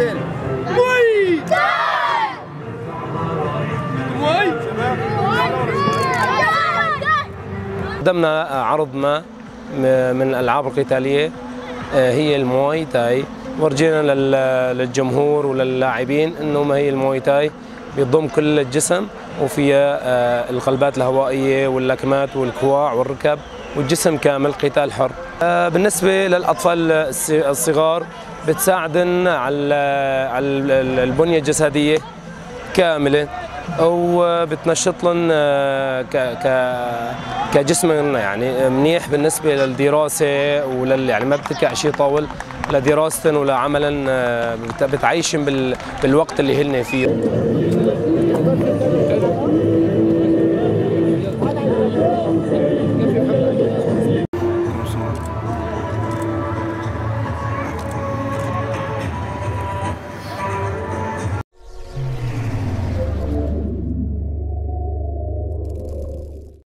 سالم وي وي قدمنا عرض ما من الألعاب القتالية آه، هي المواي تاي. ورجينا لل- للجمهور وللاعبين انه ما هي المواي تاي. بيضم كل الجسم وفيها آه، القلبات الهوائية واللكمات والكواع والركب والجسم كامل قتال حر. آه، بالنسبة للأطفال الص- الصغار بتساعدن على على البنية الجسدية كاملة وبتنشط لهم آه، ك ك كجسم يعني منيح بالنسبة للدراسة ولل يعني ما بتلقى شيء طول لدراسة ولا عملا آه، بالوقت اللي هن فيه.